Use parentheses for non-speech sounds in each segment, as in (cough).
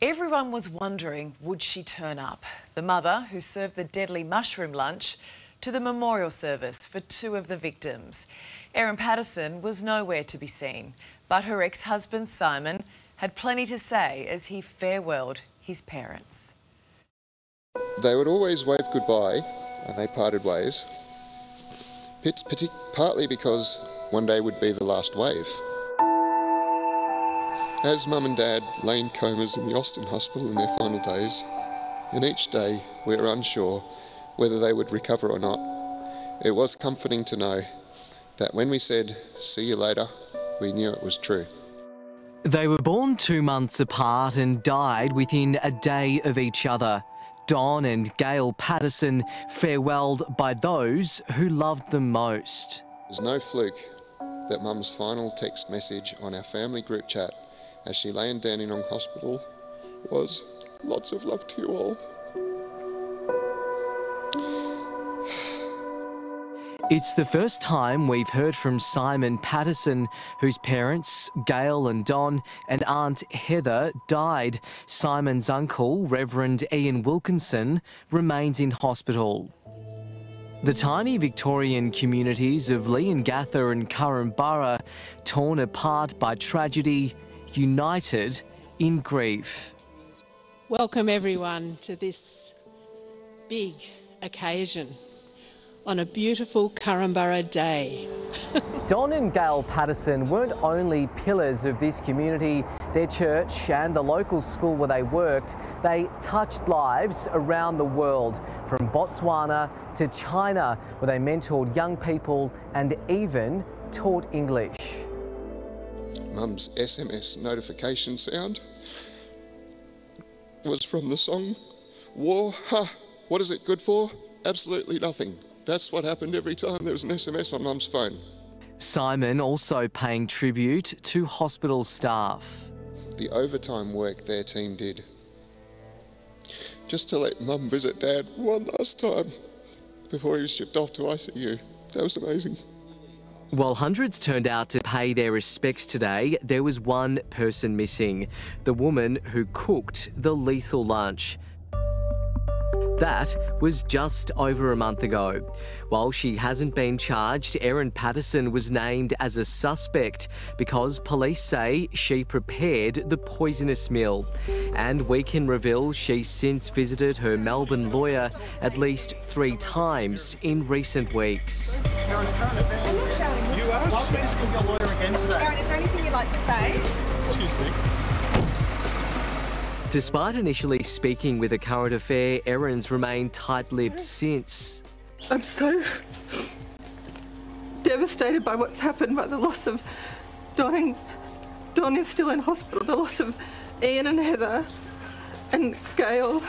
Everyone was wondering would she turn up? The mother, who served the deadly mushroom lunch, to the memorial service for two of the victims. Erin Patterson was nowhere to be seen, but her ex husband Simon had plenty to say as he farewelled his parents. They would always wave goodbye and they parted ways. It's partly because one day would be the last wave. As mum and dad lay in comas in the Austin Hospital in their final days, and each day we were unsure whether they would recover or not, it was comforting to know that when we said, see you later, we knew it was true. They were born two months apart and died within a day of each other. Don and Gail Patterson farewelled by those who loved them most. There's no fluke that Mum's final text message on our family group chat as she lay in Dandenong Hospital was lots of love to you all. It's the first time we've heard from Simon Patterson, whose parents, Gail and Don, and Aunt Heather died. Simon's uncle, Reverend Ian Wilkinson, remains in hospital. The tiny Victorian communities of Leongatha and Korumburra, torn apart by tragedy, united in grief. Welcome everyone to this big occasion on a beautiful Korumburra day. (laughs) Don and Gail Patterson weren't only pillars of this community, their church and the local school where they worked, they touched lives around the world, from Botswana to China, where they mentored young people and even taught English. Mum's SMS notification sound was from the song War. Ha! What is it good for? Absolutely nothing. That's what happened every time there was an SMS on Mum's phone. Simon also paying tribute to hospital staff. The overtime work their team did. Just to let Mum visit Dad one last time before he was shipped off to ICU. That was amazing. While hundreds turned out to pay their respects today, there was one person missing the woman who cooked the lethal lunch. That was just over a month ago. While she hasn't been charged, Erin Patterson was named as a suspect because police say she prepared the poisonous meal. And we can reveal she's since visited her Melbourne lawyer at least three times in recent weeks. Erin, is there anything you'd like to say? Excuse me. Despite initially speaking with a current affair, Erin's remained tight-lipped since. I'm so devastated by what's happened, by the loss of Don and Don is still in hospital, the loss of Ian and Heather and Gail.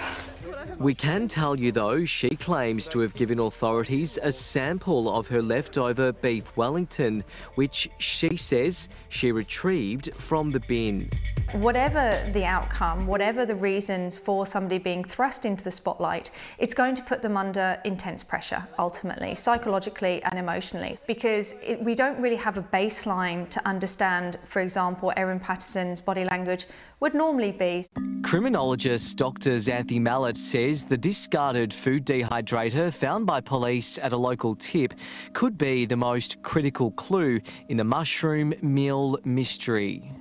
We can tell you though, she claims to have given authorities a sample of her leftover beef Wellington, which she says she retrieved from the bin. Whatever the outcome, whatever the reasons for somebody being thrust into the spotlight, it's going to put them under intense pressure ultimately, psychologically and emotionally, because it, we don't really have a baseline to understand, for example, Erin Patterson's body language would normally be. Criminologist Dr. Xanthi Mallett says the discarded food dehydrator found by police at a local tip could be the most critical clue in the mushroom meal mystery.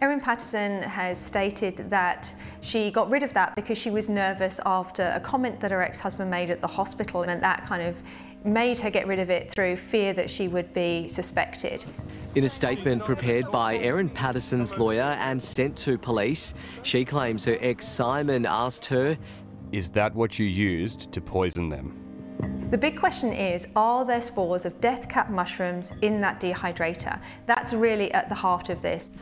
Erin Patterson has stated that she got rid of that because she was nervous after a comment that her ex-husband made at the hospital and that kind of made her get rid of it through fear that she would be suspected. In a statement prepared by Erin Patterson's lawyer and sent to police, she claims her ex Simon asked her, Is that what you used to poison them? The big question is, are there spores of death cap mushrooms in that dehydrator? That's really at the heart of this.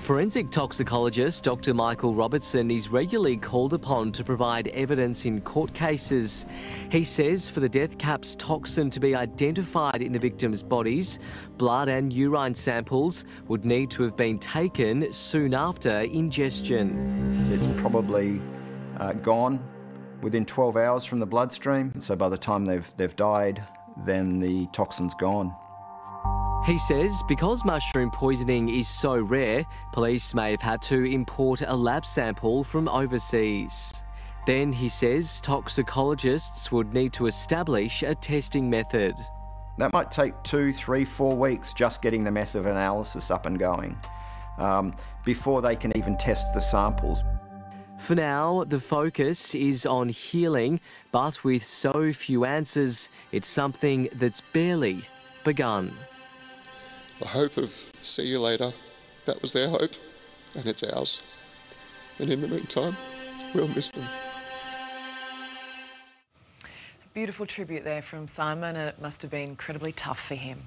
Forensic toxicologist Dr. Michael Robertson is regularly called upon to provide evidence in court cases. He says for the death cap's toxin to be identified in the victims' bodies, blood and urine samples would need to have been taken soon after ingestion. It's probably uh, gone within 12 hours from the bloodstream. So by the time they've, they've died, then the toxin's gone. He says because mushroom poisoning is so rare, police may have had to import a lab sample from overseas. Then he says toxicologists would need to establish a testing method. That might take two, three, four weeks just getting the method of analysis up and going um, before they can even test the samples. For now, the focus is on healing, but with so few answers, it's something that's barely begun. The hope of see you later, that was their hope, and it's ours. And in the meantime, we'll miss them. Beautiful tribute there from Simon, and it must have been incredibly tough for him.